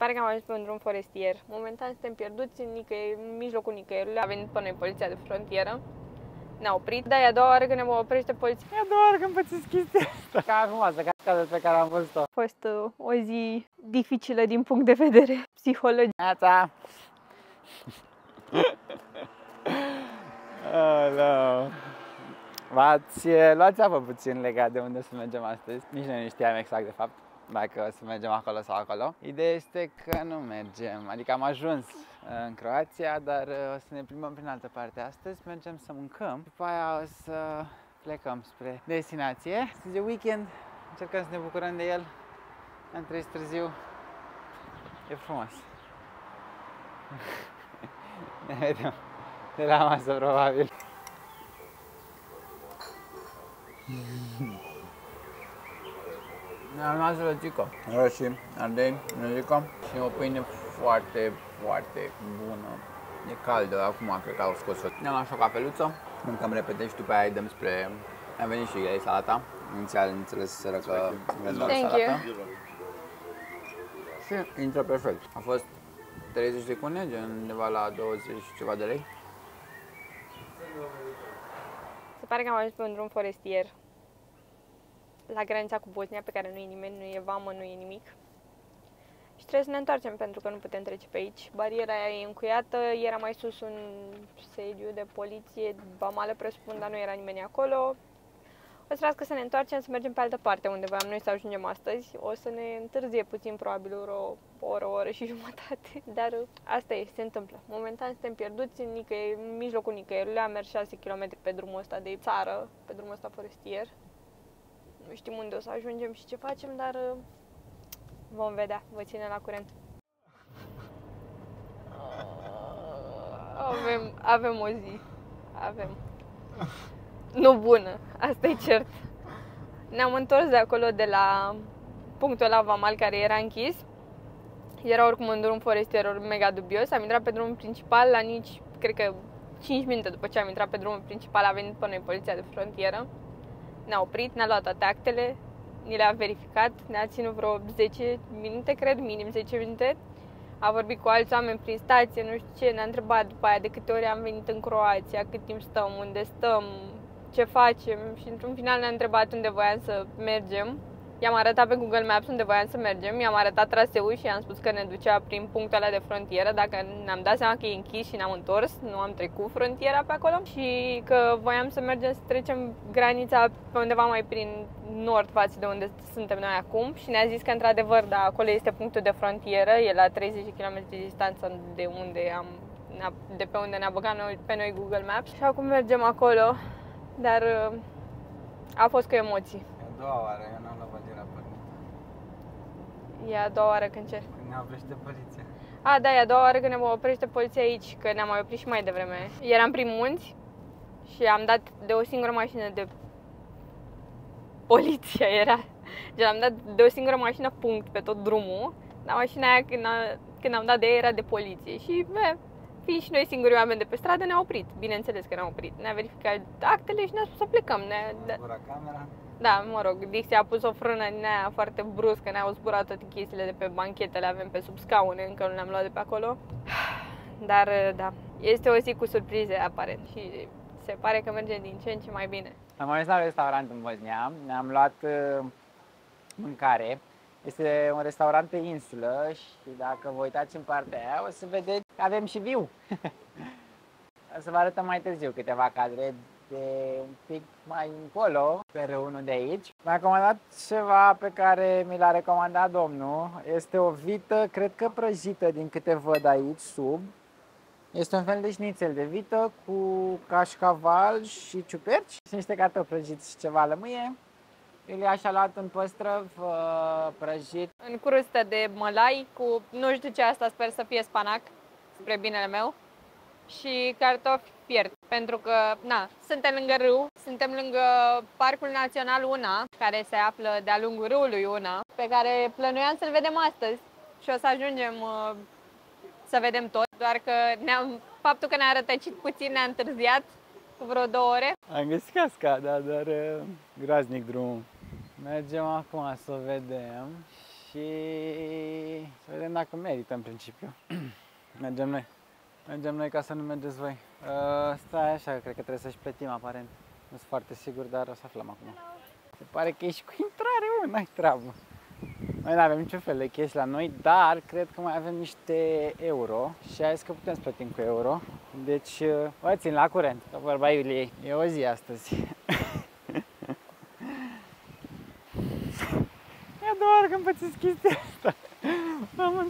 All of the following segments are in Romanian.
pare că am ajuns pe un drum forestier. Momentan suntem pierduți în, nicăieri, în mijlocul nicăierului. A venit pe noi poliția de frontieră. Ne-a oprit, dar e a doua oară când ne oprește poliția. E a doua oară când pățesc chestia asta. Ca acum, asta, cascada pe care am văzut-o. A fost uh, o zi dificilă din punct de vedere psihologic. Neața! Hello. V-ați luat apă puțin legat de unde să mergem astăzi. Nici noi nu știam exact de fapt dacă o să mergem acolo sau acolo. Ideea este că nu mergem, adică am ajuns în Croația, dar o să ne plimbăm prin altă parte astăzi, mergem să mâncăm, după aia o să plecăm spre destinație. Astăzi e weekend, încercăm să ne bucurăm de el. Am trezit târziu, e frumos. ne vedem de la masă probabil. Ne-am luat zălăcică, roșii, ardei, zălăcică și o pâine foarte, foarte bună. E caldă, acum cred că au scos-o. Ne-am luat și o cafeluță, mâncăm repede și după aia îi dăm spre... Am venit și ei salata, inițial înțeles că vrem doar Thank salata. you. Și intră perfect. A fost 30 de secunde, gen undeva la 20 și ceva de lei. Se pare că am ajuns pe un drum forestier la granița cu Bosnia, pe care nu e nimeni, nu e vamă, nu e nimic. Și trebuie să ne întoarcem pentru că nu putem trece pe aici. Bariera e încuiată, era mai sus un sediu de poliție, vamală presupun, dar nu era nimeni acolo. O să trească să ne întoarcem, să mergem pe altă parte unde voiam noi să ajungem astăzi. O să ne întârzie puțin, probabil o oră, o oră și jumătate, dar asta e, se întâmplă. Momentan suntem pierduți în, nicăieri, în mijlocul nicăierului, am mers 6 km pe drumul ăsta de țară, pe drumul ăsta forestier. Nu știm unde o să ajungem și ce facem, dar uh, vom vedea, vă ține la curent. Avem, avem o zi, avem. Nu bună, asta e cert. Ne-am întors de acolo, de la punctul la Vamal, care era închis. Era oricum un drum forestier mega dubios. Am intrat pe drumul principal, la nici, cred că 5 minute după ce am intrat pe drumul principal, a venit pe noi poliția de frontieră. Ne-a oprit, ne-a luat toate actele, ni le-a verificat, ne-a ținut vreo 10 minute, cred, minim 10 minute. A vorbit cu alți oameni prin stație, nu știu ce, ne-a întrebat după aia de câte ori am venit în Croația, cât timp stăm, unde stăm, ce facem și într-un final ne-a întrebat unde voiam să mergem. I-am arătat pe Google Maps unde voiam să mergem, i-am arătat traseul și i-am spus că ne ducea prin punctul ăla de frontieră, dacă ne-am dat seama că e închis și ne-am întors, nu am trecut frontiera pe acolo și că voiam să mergem să trecem granița pe undeva mai prin nord față de unde suntem noi acum și ne-a zis că într-adevăr, da, acolo este punctul de frontieră, e la 30 de km distanță de unde am de pe unde ne-a băgat noi, pe noi Google Maps și acum mergem acolo, dar uh, a fost cu emoții. E a doua oară, eu n-am luat bariera pornită. E a doua oară când ce? Când ne oprește poliția. A, da, e a doua oară când ne oprește poliția aici, că ne-am mai oprit și mai devreme. Eram prin munți și am dat de o singură mașină de poliția era. Gen, am dat de o singură mașină punct pe tot drumul, dar mașina aia când, a, când am dat de ea era de poliție și, bă, fiind și noi singuri oameni de pe stradă, ne-a oprit. Bineînțeles că ne-a oprit. Ne-a verificat actele și ne-a spus să plecăm. Ne, Ne-a zburat camera. Da, mă rog, Dixie a pus o frână din aia foarte bruscă, ne-au zburat toate chestiile de pe banchete, le avem pe sub scaune, încă nu le-am luat de pe acolo. Dar, da, este o zi cu surprize, aparent, și se pare că merge din ce în ce mai bine. Am ajuns la un restaurant în Bosnia, ne-am luat uh, mâncare. Este un restaurant pe insulă și dacă vă uitați în partea aia o să vedeți că avem și viu. o să vă arătăm mai târziu câteva cadre de un pic mai încolo, pe râul de aici. Mi-a comandat ceva pe care mi l-a recomandat domnul. Este o vită, cred că prăjită din câte văd aici sub. Este un fel de șnițel de vită cu cașcaval și ciuperci și niște cartofi prăjiți și ceva lămâie. El așa luat un păstrăv uh, prăjit. În crustă de mălai cu, nu știu ce asta, sper să fie spanac, spre binele meu, și cartofi fiert. Pentru că, na, suntem lângă râu, suntem lângă Parcul Național Una, care se află de-a lungul râului Una, pe care plănuiam să-l vedem astăzi și o să ajungem uh, să vedem tot, doar că ne-am, faptul că ne-a rătăcit puțin ne-a întârziat cu vreo două ore. Am găsit cascada, dar uh, graznic drumul. Mergem acum să o vedem și să vedem dacă merită în principiu. Mergem noi. Mergem noi ca să nu mergeți voi. Uh, stai așa, cred că trebuie să-și plătim aparent. Nu sunt foarte sigur, dar o să aflăm acum. Se pare că ești cu intrare, mă, n-ai treabă. Noi nu avem niciun fel de chestii la noi, dar cred că mai avem niște euro și a zis că putem să plătim cu euro. Deci uh, vă țin la curent, că vorba Iuliei. E o zi astăzi. E doar când faceți chestia asta.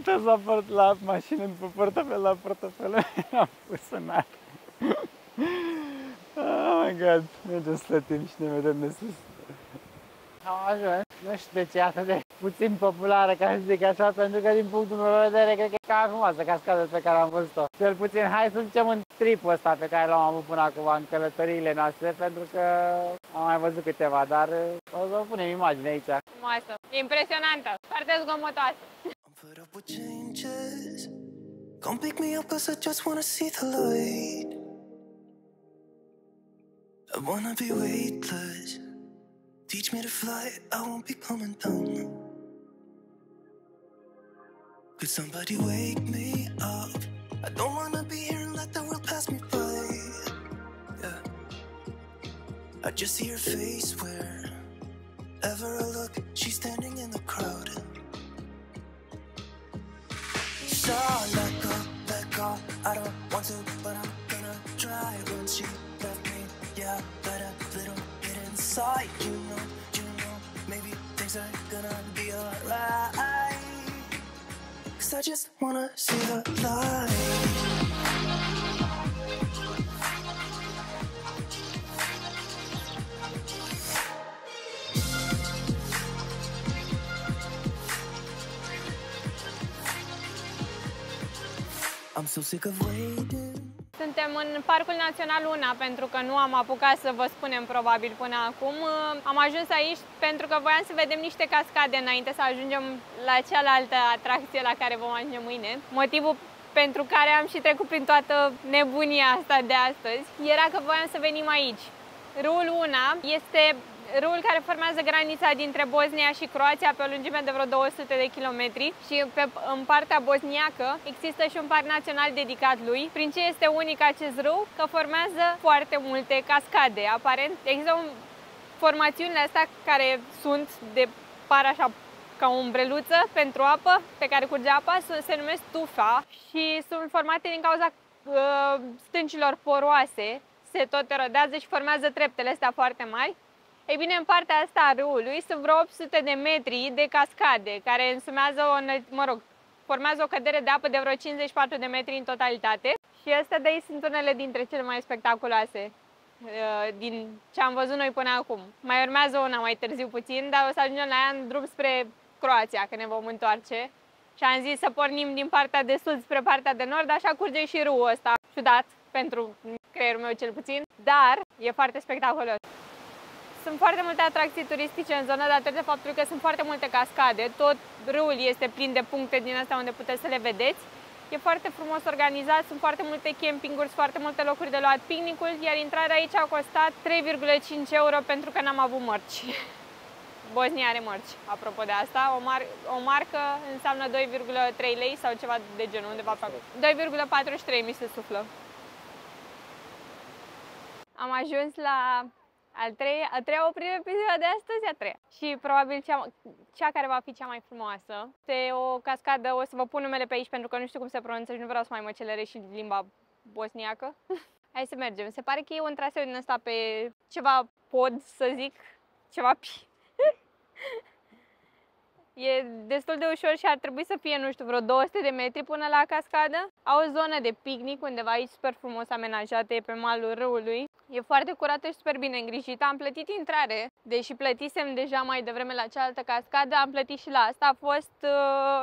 M-am întors la, port, la mașină după portofel la portofel am pus în ar. Oh my god, mergem să plătim și ne vedem de sus. Am ajuns, nu știu de ce e atât de puțin populară, ca să zic așa, pentru că din punctul meu de vedere, cred că e cea mai frumoasă cascadă pe care am văzut-o. Cel puțin, hai să zicem în tripul ăsta pe care l-am avut până acum în călătoriile noastre, pentru că am mai văzut câteva, dar o să vă punem imagine aici. Frumoasă, impresionantă, foarte zgomotoasă. I'm up with changes. Come pick me up cause I just wanna see the light. I wanna be weightless. Teach me to fly, I won't be coming down. Could somebody wake me up? I don't wanna be here and let the world pass me by. Yeah. I just see her face wherever I look. She's standing in the crowd. Let go, let go. I don't want to, but I'm gonna try. When she left me, yeah, let a little bit inside. You know, you know, maybe things are gonna be alright. Cause I just wanna see the light. I'm so sick of waiting. Suntem în Parcul Național Una pentru că nu am apucat să vă spunem probabil până acum. Am ajuns aici pentru că voiam să vedem niște cascade înainte să ajungem la cealaltă atracție la care vom ajunge mâine. Motivul pentru care am și trecut prin toată nebunia asta de astăzi era că voiam să venim aici. Râul Una este râul care formează granița dintre Bosnia și Croația pe o lungime de vreo 200 de kilometri și pe, în partea bosniacă există și un parc național dedicat lui. Prin ce este unic acest râu? Că formează foarte multe cascade. Aparent există un, formațiunile astea care sunt de par așa ca o umbreluță pentru apă, pe care curge apa, se numesc tufa și sunt formate din cauza uh, stâncilor poroase, se tot erodează și formează treptele astea foarte mari. Ei bine, în partea asta a râului sunt vreo 800 de metri de cascade, care însumează o, mă rog, formează o cădere de apă de vreo 54 de metri în totalitate. Și astea de aici sunt unele dintre cele mai spectaculoase uh, din ce am văzut noi până acum. Mai urmează una mai târziu puțin, dar o să ajungem la ea în drum spre Croația, că ne vom întoarce. Și am zis să pornim din partea de sud spre partea de nord, așa curge și râul ăsta. Ciudat, pentru creierul meu cel puțin, dar e foarte spectaculos. Sunt foarte multe atracții turistice în zonă datorită faptului că sunt foarte multe cascade. Tot râul este plin de puncte din astea unde puteți să le vedeți. E foarte frumos organizat, sunt foarte multe campinguri, sunt foarte multe locuri de luat picnicul, iar intrarea aici a costat 3,5 euro pentru că n-am avut mărci. Bosnia are mărci, apropo de asta. O, mar- o marcă înseamnă 2,3 lei sau ceva de genul, undeva pe acolo. 2,43 mi se suflă. Am ajuns la al treia, a treia oprire pe ziua de astăzi, a treia. Și probabil cea, cea care va fi cea mai frumoasă. Este o cascadă, o să vă pun numele pe aici pentru că nu știu cum se pronunță și nu vreau să mai măcelere și limba bosniacă. Hai să mergem. Se pare că e un traseu din ăsta pe ceva pod, să zic, ceva pi. E destul de ușor și ar trebui să fie, nu știu, vreo 200 de metri până la cascadă. Au o zonă de picnic undeva aici super frumos amenajată, e pe malul râului. E foarte curată și super bine îngrijită. Am plătit intrare, deși plătisem deja mai devreme la cealaltă cascadă, am plătit și la asta. A fost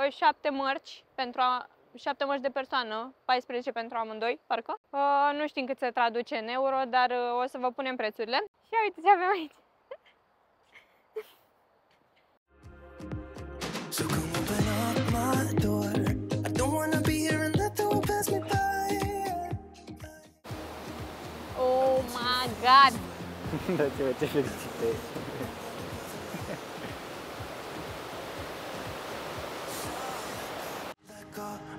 uh, 7 mărci pentru a, 7 mărci de persoană, 14 pentru amândoi, parcă. Uh, nu știm cât se traduce în euro, dar uh, o să vă punem prețurile. Și uite ce avem aici. God. That's a difficult day.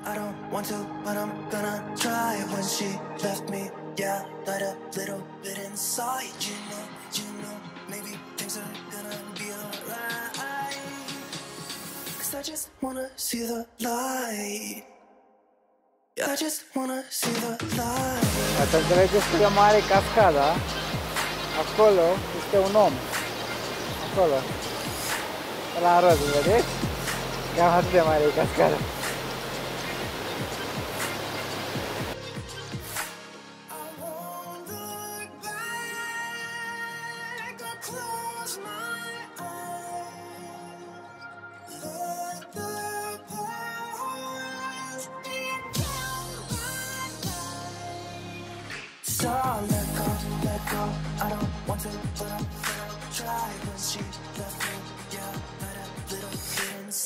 I don't want to, but I'm gonna try. When she left me, yeah, let a little bit inside. You know, you know, maybe things are gonna be alright. Cause I just wanna see the light. Să înțelegeți cât de mare e cascada, acolo este un om. Acolo. La în roz, îl vedeți? Cam atât de mare e cascada.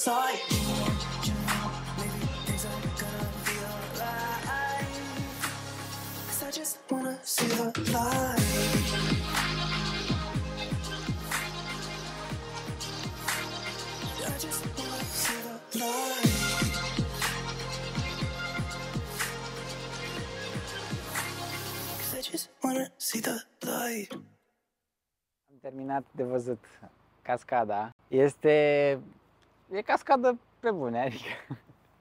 Cause I just wanna see the light. I just wanna see the light. Cause I just wanna see the light. Am terminat de văzut cascada. Este... E cascadă pe bune, adică...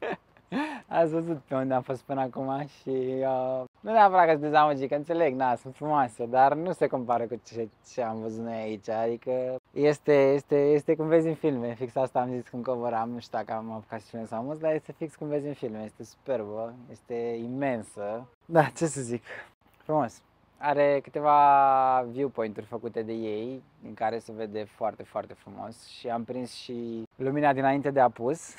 Ați văzut pe unde am fost până acum și uh, nu neapărat că sunt dezamăgit, că înțeleg, na, sunt frumoase, dar nu se compară cu ce, ce am văzut noi aici, adică este, este, este cum vezi în filme, fix asta am zis când covoram, nu știu dacă am apucat să filmez sau mult, dar este fix cum vezi în filme, este superbă, este imensă, da, ce să zic, frumos. Are câteva viewpoint-uri făcute de ei, din care se vede foarte, foarte frumos și am prins și lumina dinainte de apus,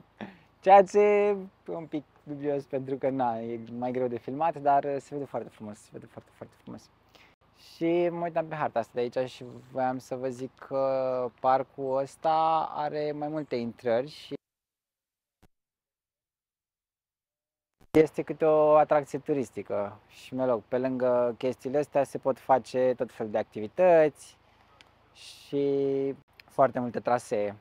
ceea ce e un pic dubios pentru că na, e mai greu de filmat, dar se vede foarte frumos, se vede foarte, foarte frumos. Și mă uitam pe harta asta de aici și voiam să vă zic că parcul ăsta are mai multe intrări și Este câte o atracție turistică și, mă rog, pe lângă chestiile astea se pot face tot felul de activități și foarte multe trasee.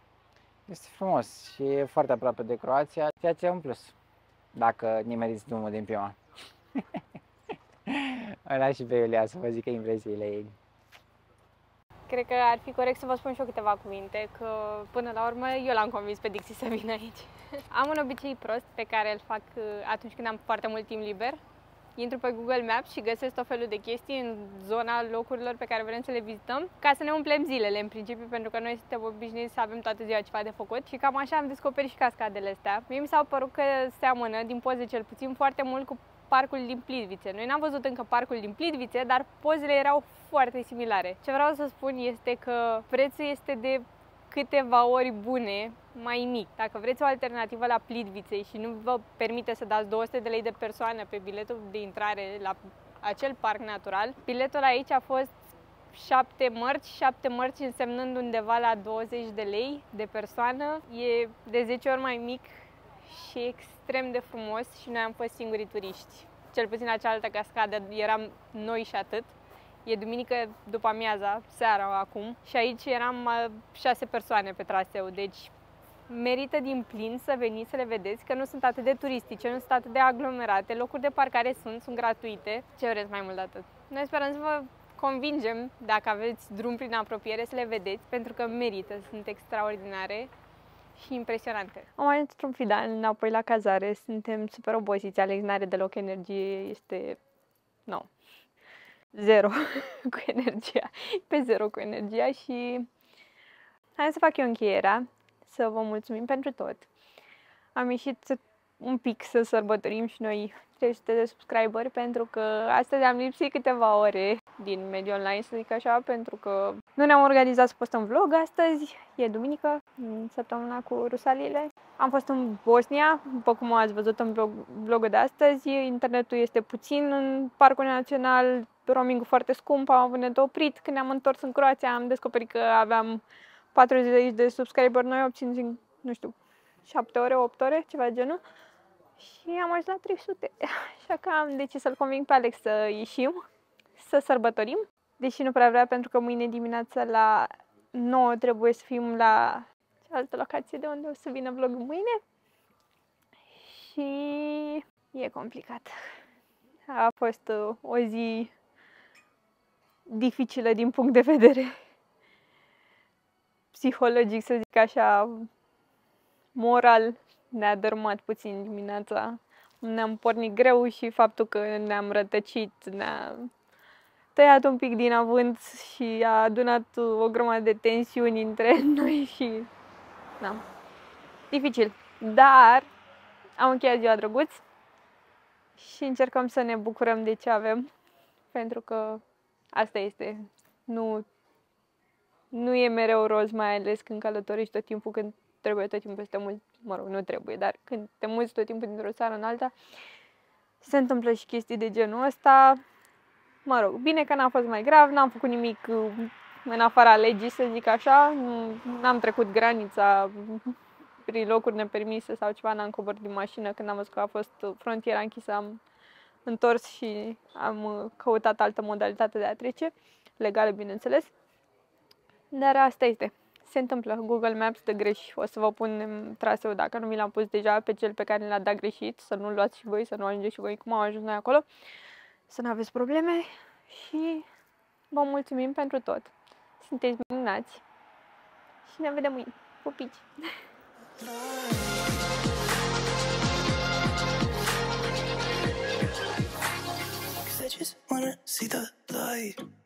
Este frumos și e foarte aproape de Croația, ceea ce e un plus, dacă nimeriți drumul din prima. o las și pe Iulia să vă zică impresiile ei. Cred că ar fi corect să vă spun și eu câteva cuvinte, că până la urmă eu l-am convins pe Dixie să vină aici. Am un obicei prost pe care îl fac uh, atunci când am foarte mult timp liber. Intru pe Google Maps și găsesc tot felul de chestii în zona locurilor pe care vrem să le vizităm, ca să ne umplem zilele în principiu, pentru că noi suntem obișnuiți să avem toată ziua ceva de făcut și cam așa am descoperit și cascadele astea. Mie mi s-au părut că seamănă, din poze cel puțin, foarte mult cu parcul din Plitvice. Noi n-am văzut încă parcul din Plitvice, dar pozele erau foarte similare. Ce vreau să spun este că prețul este de câteva ori bune mai mic. Dacă vreți o alternativă la Plitvice și nu vă permite să dați 200 de lei de persoană pe biletul de intrare la acel parc natural, biletul aici a fost 7 mărci, 7 mărci însemnând undeva la 20 de lei de persoană. E de 10 ori mai mic și extrem de frumos și noi am fost singurii turiști. Cel puțin la cealaltă cascadă eram noi și atât. E duminică după amiaza, seara acum, și aici eram uh, șase persoane pe traseu, deci merită din plin să veniți să le vedeți, că nu sunt atât de turistice, nu sunt atât de aglomerate, locuri de parcare sunt, sunt gratuite. Ce vreți mai mult de atât? Noi sperăm să vă convingem, dacă aveți drum prin apropiere, să le vedeți, pentru că merită, sunt extraordinare și impresionante. Am ajuns într-un final înapoi la cazare, suntem super obosiți, Alex n-are deloc energie, este... Nu, zero cu energia, pe zero cu energia și hai să fac eu încheierea, să vă mulțumim pentru tot. Am ieșit să, un pic să sărbătorim și noi 300 de subscriberi pentru că astăzi am lipsit câteva ore din mediul online, să zic așa, pentru că nu ne-am organizat să postăm vlog astăzi, e duminică, în săptămâna cu rusalile. Am fost în Bosnia, după cum ați văzut în vlog, vlogul de astăzi, internetul este puțin în Parcul Național, roamingul foarte scump, am avut net oprit. Când ne-am întors în Croația am descoperit că aveam 40 de subscriberi noi obținuți în, nu știu, 7 ore, 8 ore, ceva de genul. Și am ajuns la 300. Așa că am decis să-l conving pe Alex să ieșim, să sărbătorim. Deși nu prea vrea, pentru că mâine dimineața la 9 trebuie să fim la cealaltă locație de unde o să vină vlogul mâine. și e complicat. A fost uh, o zi dificilă din punct de vedere psihologic, să zic așa, moral. Ne-a dărmat puțin dimineața. Ne-am pornit greu și faptul că ne-am rătăcit ne-a tăiat un pic din avânt și a adunat o grămadă de tensiuni între noi și... Da, dificil. Dar am încheiat ziua drăguț și încercăm să ne bucurăm de ce avem, pentru că asta este. Nu, nu e mereu roz, mai ales când călătorești tot timpul, când trebuie tot timpul să te muți, mă rog, nu trebuie, dar când te muți tot timpul dintr-o țară în alta, se întâmplă și chestii de genul ăsta. Mă rog, bine că n-a fost mai grav, n-am făcut nimic uh, în afara legii, să zic așa, nu, n-am trecut granița prin locuri nepermise sau ceva, n-am coborât din mașină când am văzut că a fost frontiera închisă, am întors și am uh, căutat altă modalitate de a trece, legală bineînțeles. Dar asta este se întâmplă. Google Maps de greș. O să vă pun traseul, dacă nu mi l-am pus deja, pe cel pe care l-a dat greșit, să nu-l luați și voi, să nu ajungeți și voi cum am ajuns noi acolo, să nu aveți probleme și vă mulțumim pentru tot. Sunteți minunați și ne vedem mâine. Pupici! I just wanna see the light